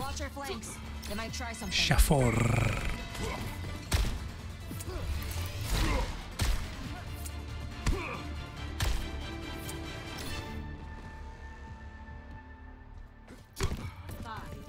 Watch our flanks. They might try something. Shafor. Five,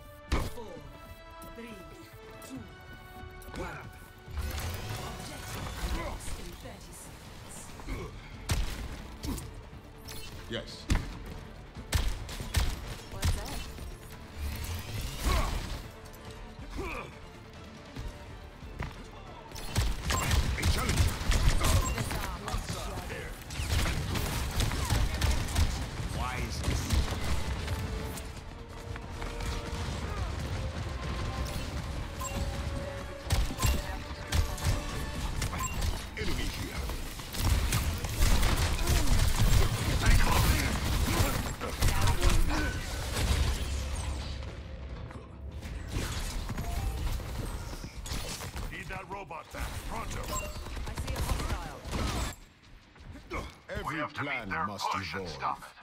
plan must evolve. stop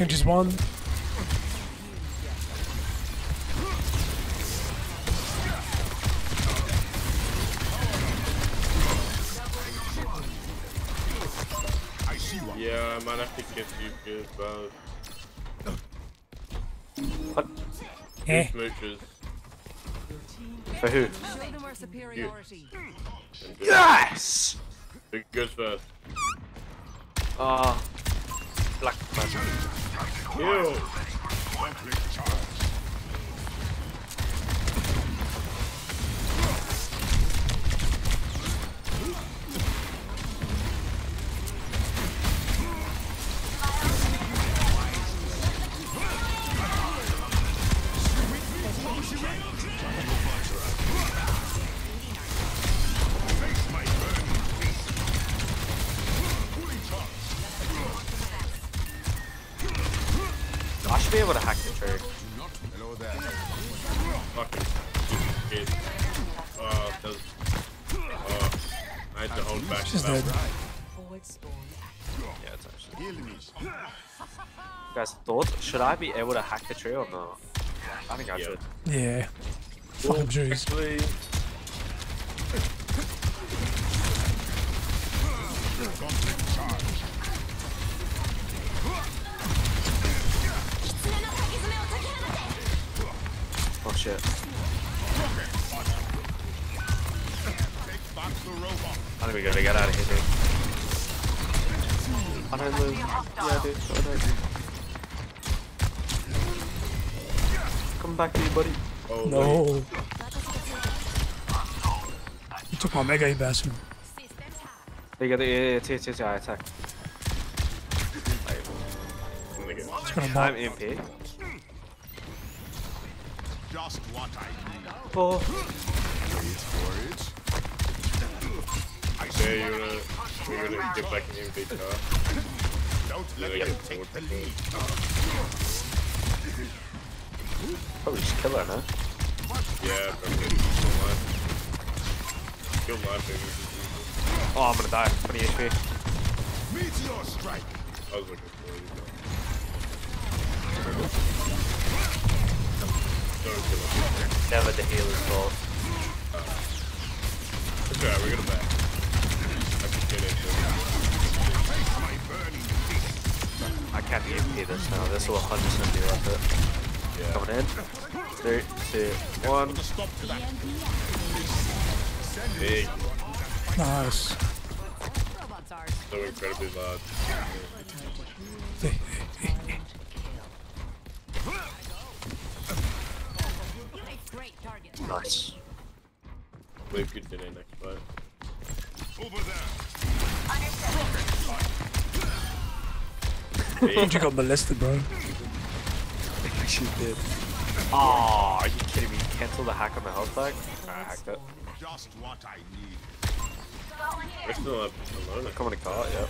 Genji's one. I see one. Yeah, I might have to give you good both. Eh. Smooches. For who? Show them our superiority. and good. Yes! Who goes first? Uh, Black Magic. Ew! Should be able to hack the trade. Hello there. Fucking kid. Oh, that was... Oh, I had to hold back. She's dead. Yeah, it's actually. Heal. Guys, thoughts? Should I be able to hack the tree or not? I think I Yeah. should. Yeah. Fucking juice. Actually, shit. Take back the robot. I think we gotta get out of here, dude. I don't move. Yeah, dude. I don't. Come back to you, buddy. oh, No. You took my mega bastard. There you go. Yeah, yeah, yeah, yeah, yeah, attack. wait. It's gonna I'm bump. MP. Just what I need. Oh, Wait for it. I Yeah, you're one. gonna, you're gonna get back in your car. Don't let Yeah, them yeah. take the lead. Oh, probably just kill her, no? Yeah, probably. Kill life. Kill life, baby. Oh, I'm gonna die. 20 HP. Meteor strike. I was looking for you. Don't kill him. Never the healer's fault. It's alright, we're gonna back. I can get it. Face my burning beast. I can't EMP this now. This will 100% be worth it. Yeah. Coming in. Three, two, one. Put a stop to that. Big. Nice. Robots are. So incredibly large. Great Nice. Wave could get in next fight. Over there. You got molested, bro. I think she did. Oh, are you kidding me? Cancel the hack on the health pack? I hacked it. Just what I need. We're still up alone. I Coming to call it,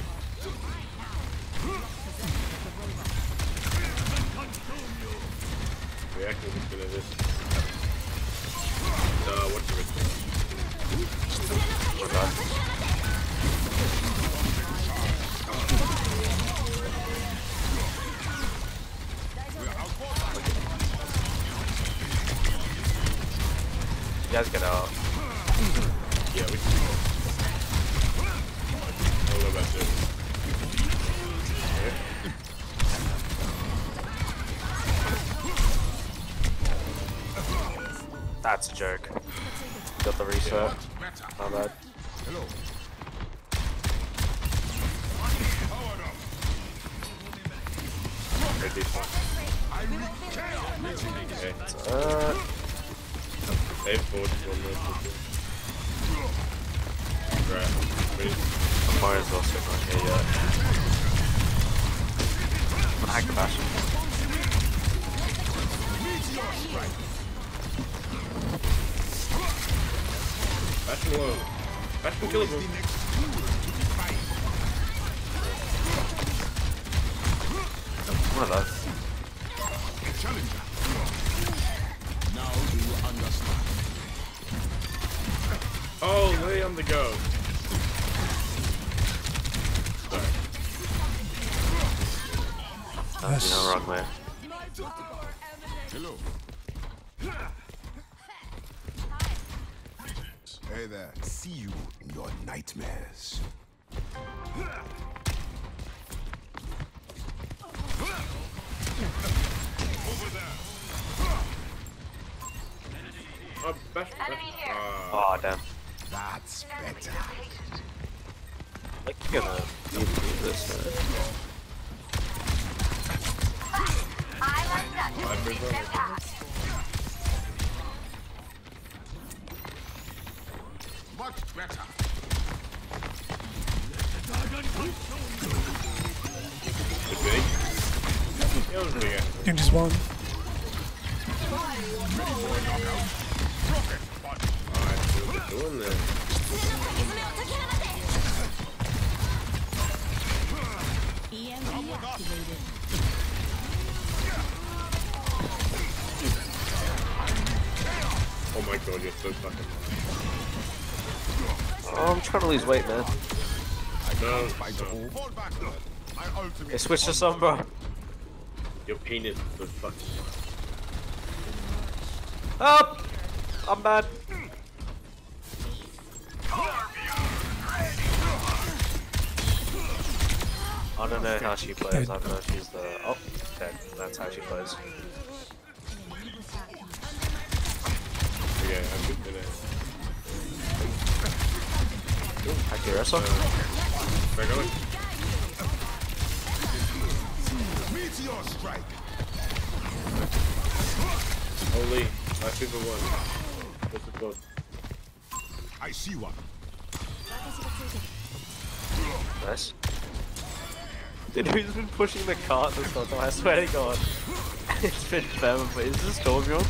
You guys get out. Yeah, we can go. I don't know about this. That's a joke. Got the reset. Not bad. Hello. Okay. Uh, Save forward one more. Right. Ready? I might as well sit on here yet. I'm gonna hack the bastion. Bash him alone. Bash him killable. One of those. Challenger. Now do you understand? Oh, lay on the go. Nice. No, wrong way. Hello. Hey there. See you in your nightmares. Oh, bash. bash. Uh, Oh, damn. That's better. Like, you're gonna need to do this, man. I presume. Much better. It's big. Yeah, it was big. You just won. Alright, so what we're doing then. Oh my god, you're so fucking Oh, I'm trying to lose weight, man. loud. No, Fight no. all. Fall back. My ultimate. Hey, switch to some, bro. Your penis is so fucking Up! I'm bad. I don't know how she plays. I don't know if she's the. Oh, okay. That's how she plays. Yeah, I'm good today. Akirasa? Back on. Meteor strike. Holy, last people one. What's the code? I see one. Nice. Dude, who's been pushing the cart this whole time? I swear to god. it's been Fem, but is this Torbjorn?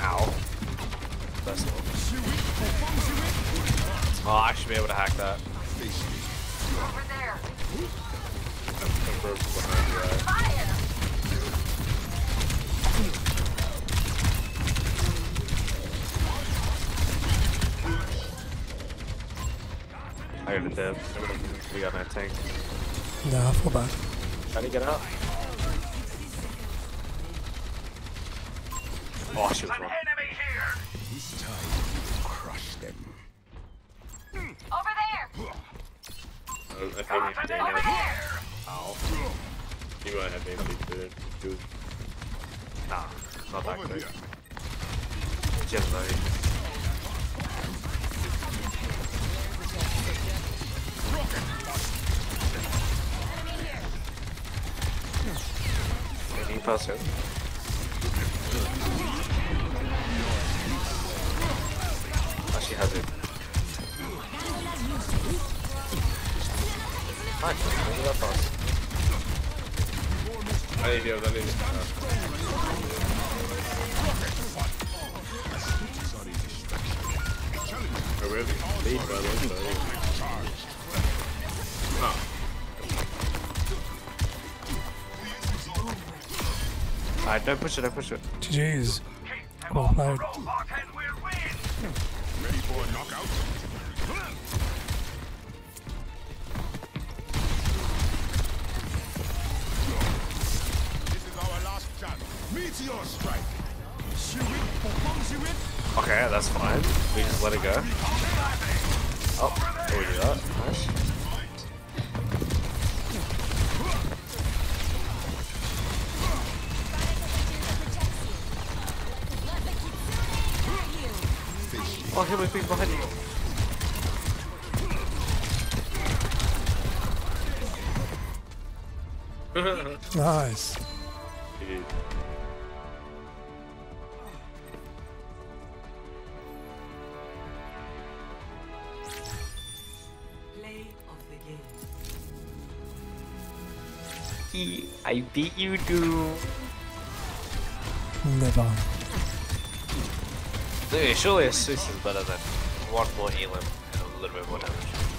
Ow. That's not. Ah, oh, I should be able to hack that. I got a. We got that tank. Nah, I feel bad. Trying to get out. Oh, she was wrong. This time, crush them. Over there! Um, I think he's dead Over now. there! Ow. You might have anything to do. Nah, not that Over quick. here. Just Any person? He has it. Nice. At that pass. I need heals, I need Oh, where's? Lead, by the way, Alright, don't push it, don't push it. GG's. Well played. Ready for a knockout? This is our last chance. Meteor strike. Okay, that's fine. We just let it go. Oh, oh we do that. Nice. Hit my feet behind you. Nice. GG. Play of the game. He, I beat you, dude. Never. Surely a Swiss is better than one more Elam and a little bit more damage.